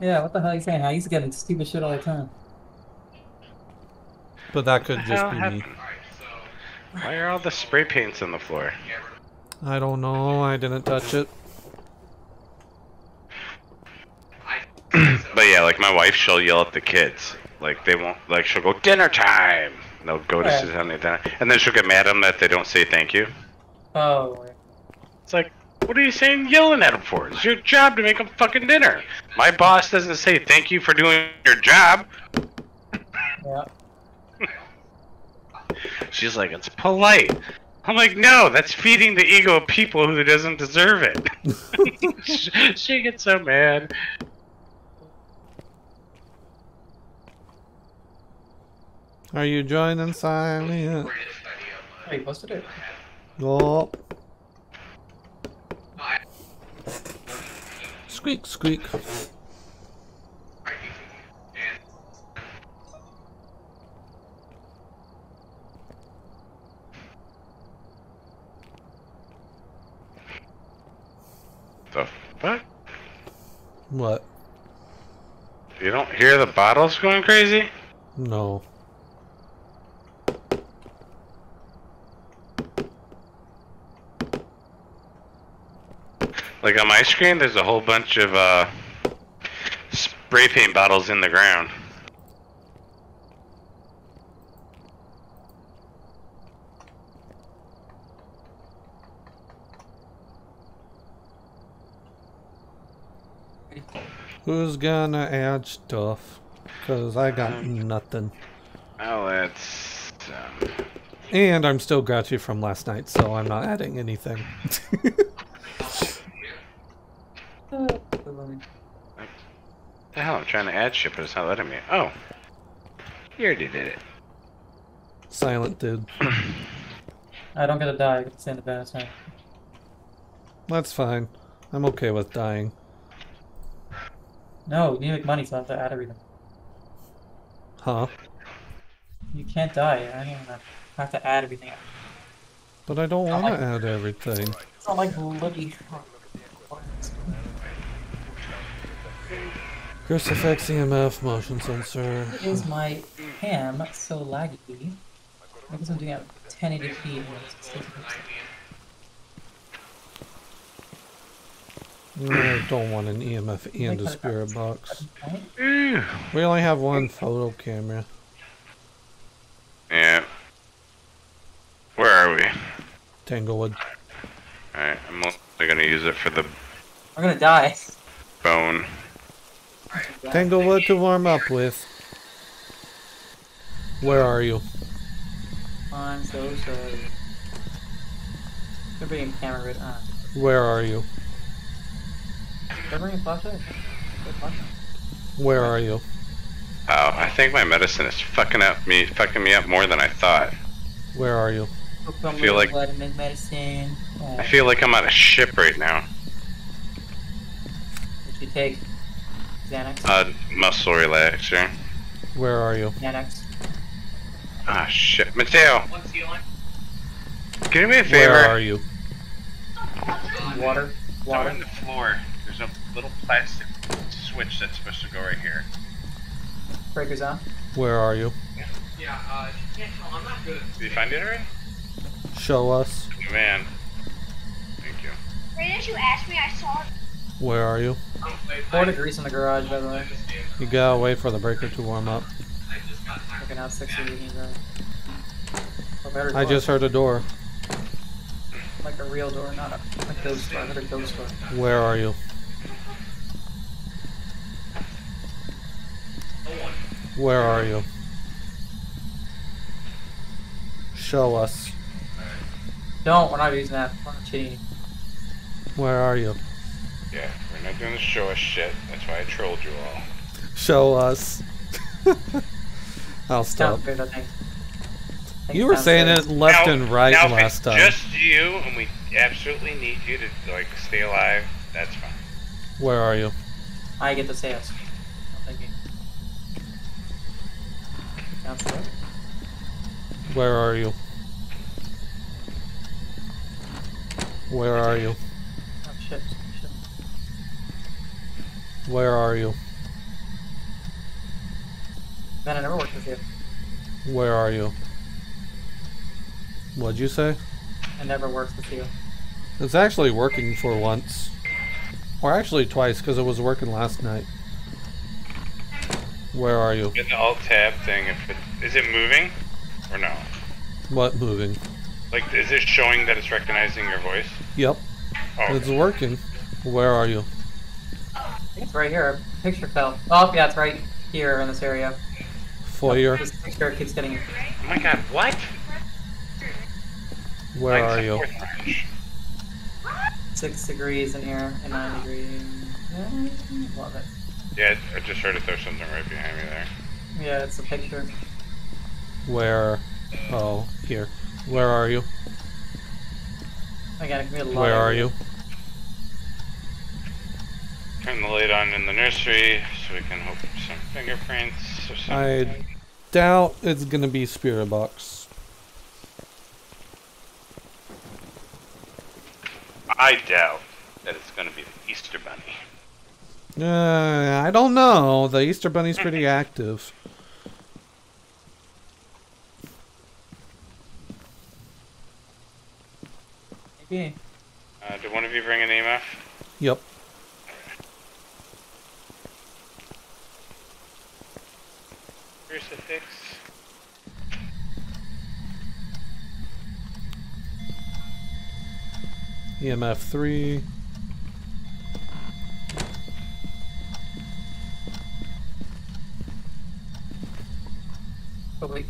Yeah, what the hell are you saying? I used to get into stupid shit all the time. But that could just hell be me. Why are all the spray paints on the floor? I don't know. I didn't touch it. But yeah, like my wife, she'll yell at the kids. Like they won't, like she'll go dinner time. And they'll go to Yeah. sit down at dinner, and then she'll get mad at them that they don't say thank you. Oh, It's like, what are you saying, yelling at them for? It's your job to make them fucking dinner. My boss doesn't say thank you for doing your job. yeah. She's like, it's polite. I'm like, no, that's feeding the ego of people who doesn't deserve it. she, she gets so mad. Are you joining Silent? Oh, you posted it? Oh. Squeak, squeak. The fuck? What? You don't hear the bottles going crazy? No. Like on my screen, there's a whole bunch of uh, spray paint bottles in the ground. Who's gonna add stuff? Cause I got nothing. Oh, that's. Um, And I'm still grouchy from last night, so I'm not adding anything. the hell? I'm trying to add shit, but it's not letting me. Oh, you already did it. Silent dude. I don't get to die. I get to stay in the bed. It's fine. That's fine. I'm okay with dying. No, you need to make money, so I have to add everything. Huh? You can't die. I don't know. I have to add everything. But I don't want to like- add everything. It's not like Libby. Crucifix EMF motion sensor. Is my cam so laggy? Because I'm doing it at 1080p and it's still I don't want an EMF and a spirit box. We only have one photo camera. Yeah. Where are we? Tanglewood. Alright, I'm mostly gonna use it for the I'm gonna die. bone. Tanglewood to warm up with. Where are you? I'm so sorry. You're bringing camera rid. Ah. Where are you? You're bringing flashlight? Good flashlight. Where are you? Wow, I think my medicine is fucking up me, fucking me up more than I thought. Where are you? I feel like- vitamin medicine. I feel like I'm on a ship right now. Did you take Xanax? Uh, muscle relaxer. Where are you? Xanax. Ah, shit. Mateo, can you do me a favor? Where are you? Water. I'm Water. on the floor. There's a little plastic switch that's supposed to go right here. Breakers on. Where are you? Yeah, uh, can't tell. I'm not good Did you find it already? Show us. Man. Thank you. Right as you asked me, I saw Where are you? I don't play. Four degrees in the garage, by the way. You gotta wait for the breaker to warm up. I just. Looking out 60 degrees. I just heard a door. Like a real door, not a like ghost door. I heard a ghost door. Where are you? Where are you? Show us. Don't, we're not using that. We're cheating. Where are you? Yeah, we're not doing the show us shit. That's why I trolled you all. Show us. I'll stop. Sounds good, I think. I think You were saying good. it left Now- and right now if last it's time. just you, and we absolutely need you to like stay alive. That's fine. Where are you? I get to say it. I'm thinking. Sounds good. Where are you? Where are you? Oh shit. Shit. Where are you? Man, I never worked with you. Where are you? What'd you say? I never worked with you. It's actually working for once. Or actually twice, because it was working last night. Where are you? Get the alt tab thing. If it is it moving or no? What moving? Like, is it showing that it's recognizing your voice? Yep, Oh, it's working. Where are you? I think it's right here. Picture fell. Oh, yeah, it's right here in this area. Foyer. This picture keeps getting. oh my god, what? Where Mine's are you? six degrees in here and nine degrees. Yeah, love it. Yeah, I just heard it throw something right behind me there. Yeah, it's a picture. Where? Oh, here. Where are you? Again, it can be a lot. Where of- are you? Turn the light on in the nursery so we can hope for some fingerprints or something. I doubt it's gonna be Spirit Box. I doubt that it's gonna be the Easter Bunny. Uh, I don't know. The Easter Bunny's pretty active. Maybe. Uh, did one of you bring an EMF? Yep. Crucifix. EMF 3. Oh wait.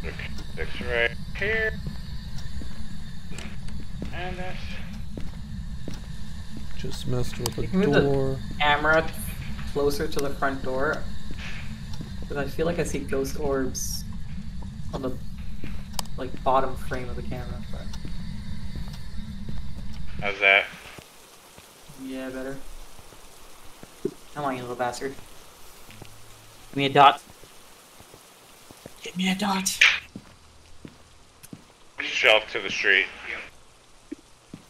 Crucifix right here. And that's Just messed with the You can move the- door. Camera closer to the front door. Because I feel like I see ghost orbs on the like bottom frame of the camera. But how's that? yeah, better. Come on, you little bastard. Give me a dot. Give me a dot. Shelf to the street.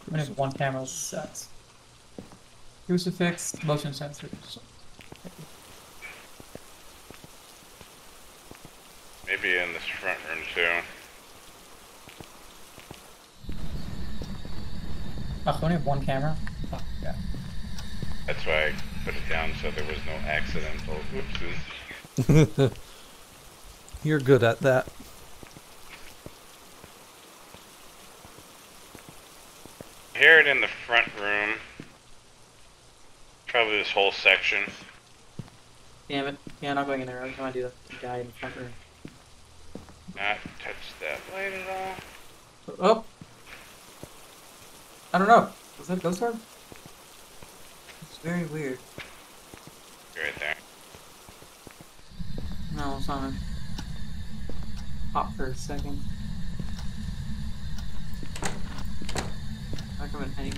I'm gonna have one camera set. Crucifix, motion sensors. Maybe in this front room too. Oh, we only have one camera? Oh, yeah. That's why I put it down so there was no accidental oopses. You're good at that. Hear it in the front room. Probably this whole section. Damn it. Yeah, I'm not going in there. I was trying to do the guy in the front room. Not touch that light at all. Oh! I don't know. Was that a ghost orb? It's very weird. Right there. No, it's on. Pop for a second. Back of an hang.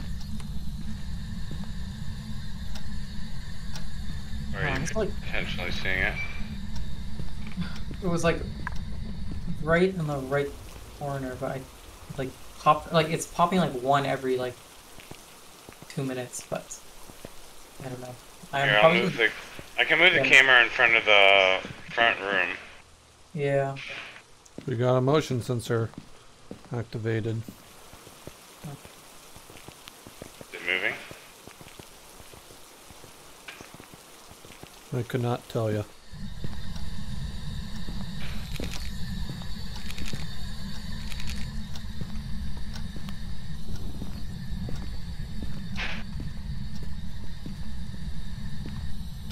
Or Oh, you like potentially seeing it. it was like right in the right corner, but I like pop like it's popping like one every like two minutes, but I don't know. I'm Here, I'll move the. I can move the camera in front of the front room. yeah. We got a motion sensor activated. Is it moving? I could not tell you.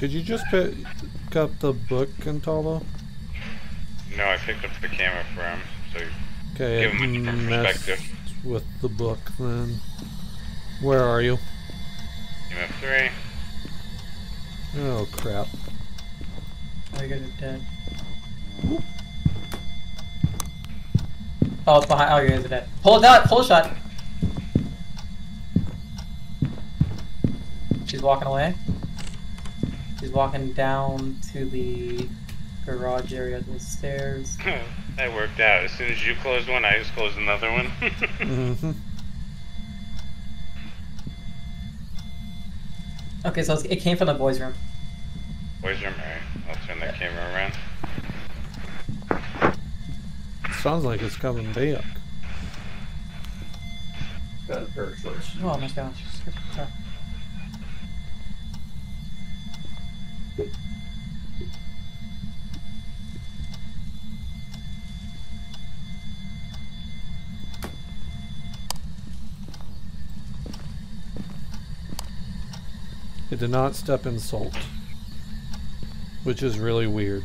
Did you just pick up the book, Cantalo? No, I picked up the camera from. So Okay, Give it him a different messed perspective. with the book then. Where are you? EMF three. Oh crap. Oh, you guys are dead. Oh, it's behind. Oh, you guys are dead. Pull it out. Pull a shot. She's walking away. She's walking down to the garage area, to the stairs. that worked out. As soon as you closed one, I just closed another one. hmm Okay, so it came from the boys' room. Boys room. Alright, I'll turn the camera around. Sounds like it's coming back. Got a pair of shorts. Oh my gosh. Oh. It did not step in salt. Which is really weird.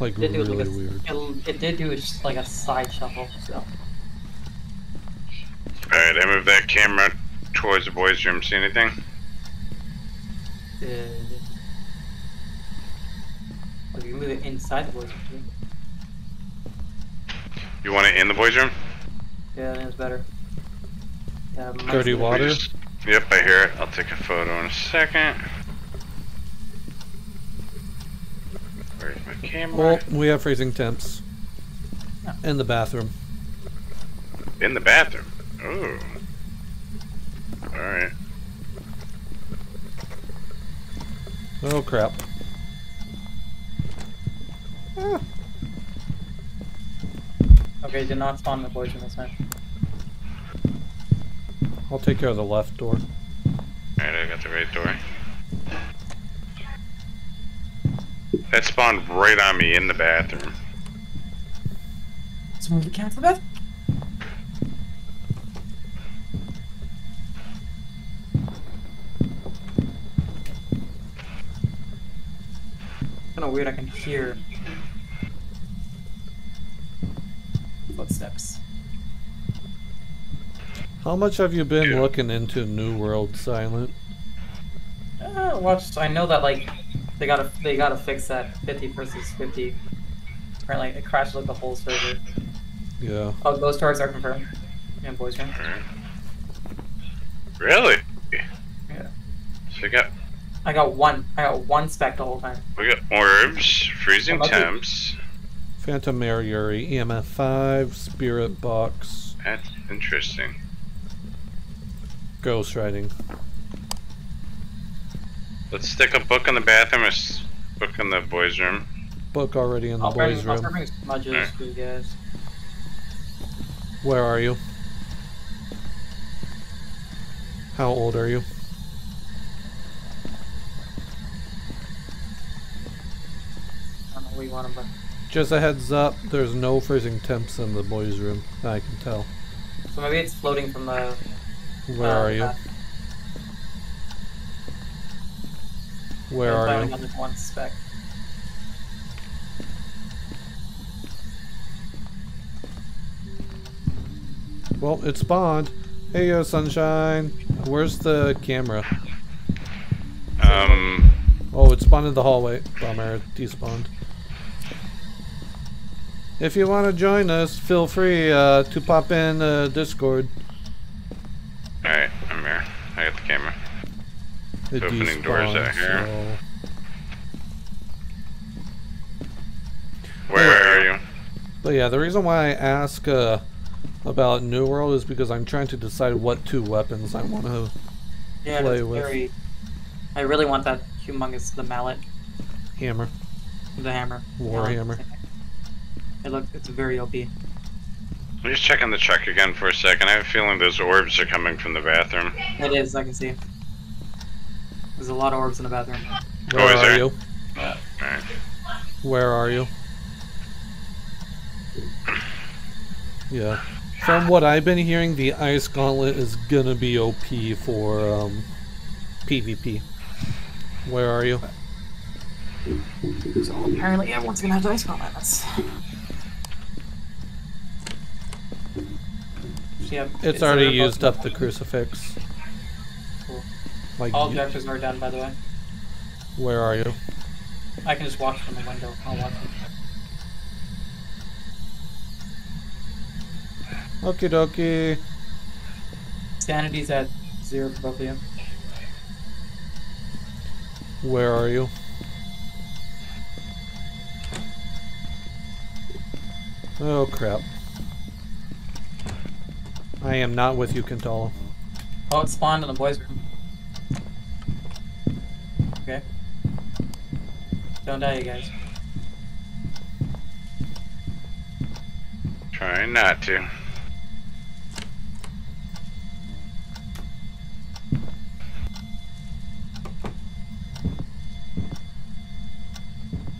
Like, It did really like a, weird. It, it did do just like a side shuffle. So Alright, I move that camera towards the boys room. See anything? Uh, did. Oh, you can move it inside the boys' room. You want it in the boys room? Yeah, that was better. Yeah, mine's Dirty good. water? Just- Yep, I hear it. I'll take a photo in a second. Where's my camera? Well, we have freezing temps. In the bathroom. In the bathroom. Ooh. Alright. Oh crap. Okay, did not spawn the boys' room this time. I'll take care of the left door. Alright, I got the right door. That spawned right on me in the bathroom. So move the camera the bed. Kind of weird. I can hear footsteps. How much have you been Yeah. looking into New World Silent? Uh, watch. I know that like they gotta they gotta fix that 50 versus 50. Apparently, it crashed like the whole server. Yeah. Oh, those targets are confirmed. Yeah, boys room. Really? Yeah. So we got I got one. I got one spec the whole time. we got orbs, freezing How about you? temps. Phantom Mare Yurei, EMF 5, Spirit Box, That's interesting. Ghost Riding. Let's stick a book in the bathroom, a s- book in the boys' room. Book already in the I'll bring, boys' I'll room. smudges Alright. for you guys. Where are you? How old are you? I don't know where you want them, Just a heads up, there's no freezing temps in the boys' room. I can tell. so maybe it's floating from the. Where uh, are you? back. Where I'm are you? on this one spec. Well, it spawned. Hey yo, sunshine. Where's the camera? Um, Oh, it spawned in the hallway. Bummer, it despawned. If you want to join us, feel free uh, to pop in uh, Discord. alright, I'm here. I got the camera. It Opening doors out here. so- Where are you? But yeah, the reason why I ask uh, about New World is because I'm trying to decide what two weapons I want to Yeah, Play with. very. I really want that humongous the mallet, hammer. the hammer. Warhammer. Mallet. It looks, it's very OP. I'm just checking the truck again for a second. I have a feeling those orbs are coming from the bathroom. It is. I can see. There's a lot of orbs in the bathroom. Where is are you? Alright. Where are you? Yeah. From what I've been hearing, the Ice Gauntlet is gonna be OP for um, PvP. Where are you? So apparently everyone's gonna have dice comments. Yeah, It's a already used up the crucifix. Like, All objectives are done, by the way. where are you? I can just watch from the window. I'll watch them. Okie dokie. Sanity's at zero for both of you. Where are you? Oh crap. I am not with you, Kentala. Oh, it spawned in the boys' room. Okay. Don't die, you guys. Trying not to.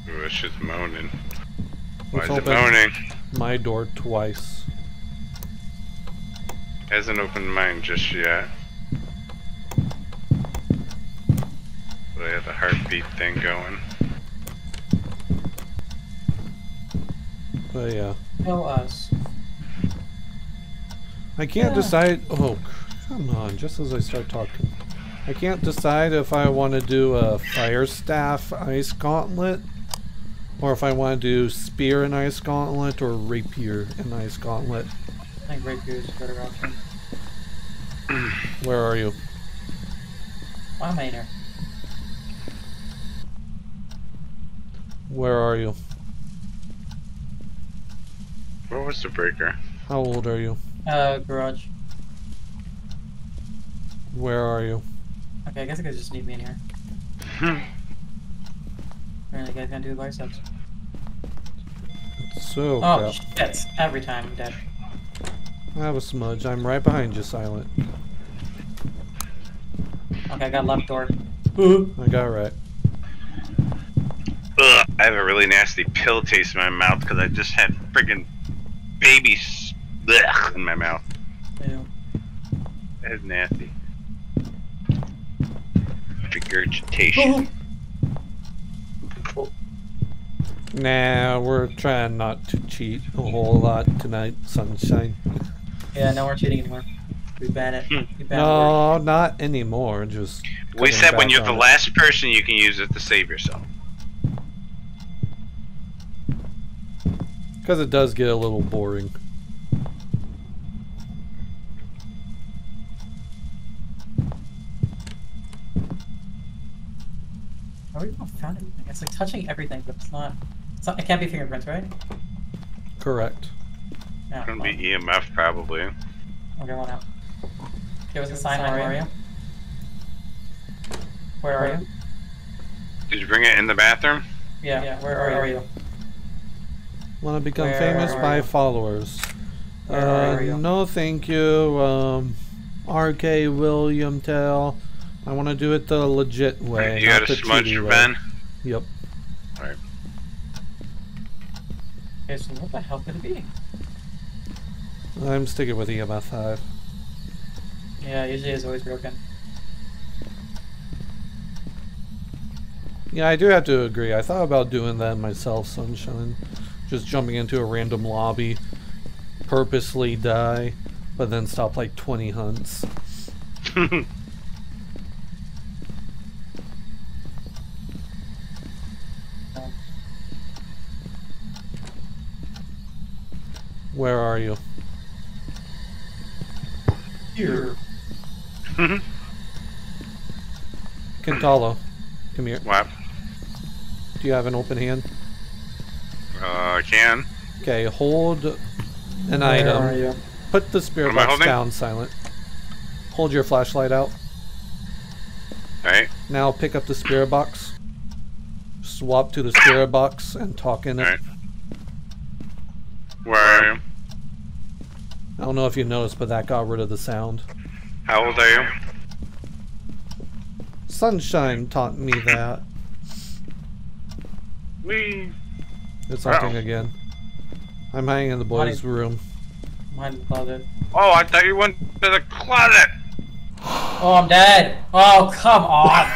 Ooh, it's just moaning. Why It's is it moaning? My door twice. Hasn't opened mine just yet. But I have the heartbeat thing going. But yeah. Kill us. I can't Yeah. decide. Oh, come on! Just as I start talking, I can't decide if I want to do a fire staff ice gauntlet, or if I want to do spear and ice gauntlet, or rapier and ice gauntlet. I think rapier is a better option. Where are you? Am here? Where are you? Where was the breaker? How old are you? Uh, garage. Where are you? Okay, I guess I could just need me in here. Apparently, you guys gonna do the biceps. So Oh, crap. shit. Every time I'm dead. I have a smudge. I'm right behind you, Silent. Okay, I got left door. Ooh. I got right. Ugh, I have a really nasty pill taste in my mouth because I just had friggin' baby s- blech in my mouth. Ew. That's nasty. Regurgitation. Ooh. Nah, we're trying not to cheat a whole lot tonight, Sunshine. Yeah, no more cheating anymore. We ban it. Hmm. We ban No, not anymore. Just We said when you're the on it. last person, you can use it to save yourself. Because it does get a little boring. How are we gonna find everything? It's like touching everything, but it's not. It's not. It can't be fingerprints, right? Correct. Yeah. Gonna well, be EMF probably. Okay, one out. Okay, what's the sign? Where are you? Where are you? Did you bring it in the bathroom? Yeah. Yeah. Where are you? Want to become Where famous by you? followers. Uh, no, thank you. Um, RK William Tell. I want to do it the legit way. you not got a the smudge cheaty for way. Ben? Yep. Okay, so what the hell could it be? I'm sticking with EMF 5. Yeah, usually it's always broken. Yeah, I do have to agree. I thought about doing that myself, Sunshine. Just jumping into a random lobby, purposely die, but then stop like 20 hunts. Where are you? here. Kintalo, come here. what? Do you have an open hand? I can. Okay, hold an Where item. are you? Put the spirit What am I box holding? down, silent. Hold your flashlight out. Alright. Now pick up the spirit box. Swap to the spirit box and talk in it. Alright. Where are you? I don't know if you noticed, but that got rid of the sound. How old are you? Sunshine taught me that. We. It's Wow. hunting again. I'm hiding in the boys' room. Mine closet. Oh, I thought you went to the closet. Oh, I'm dead. Oh, come on.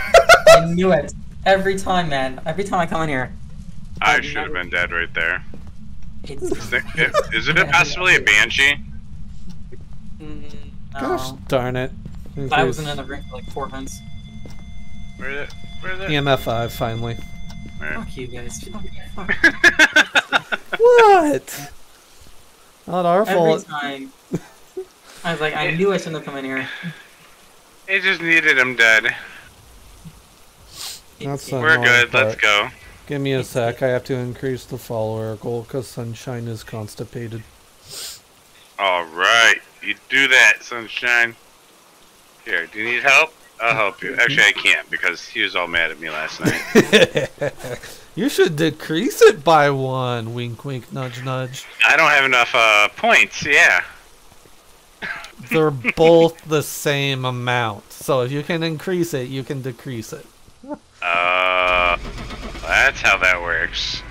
I knew it. Every time, man. Every time I come in here. I I've should have been dead right there. It's. Is it, is it possibly a banshee? Mm, Gosh darn it. In I case- wasn't in the ring for like four months. Where is it? Where is it? EMF 5, finally. Alright. Fuck you guys. Fuck. What? Not our Every fault. time. I was like, I knew I shouldn't have come in here. it just needed him dead. That's It- not- We're Annoying good. Let's go. Give me a sec. I have to increase the follower goal because Sunshine is constipated. All right, you do that, sunshine. Here, do you need help? I'll help you. Actually, I can't because he was all mad at me last night. you should decrease it by one. Wink, wink, nudge, nudge. I don't have enough uh, points. Yeah. They're both the same amount. So if you can increase it, you can decrease it. Uh, that's how that works.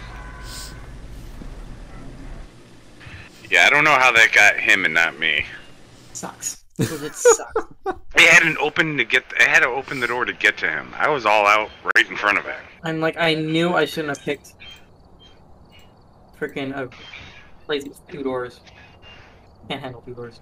Yeah, I don't know how that got him and not me. Sucks. Because it sucks. I had an open to get. I had to open the door to get to him. I was all out right in front of it. I'm like, I knew I shouldn't have picked freaking a place with two doors. Can't handle two doors.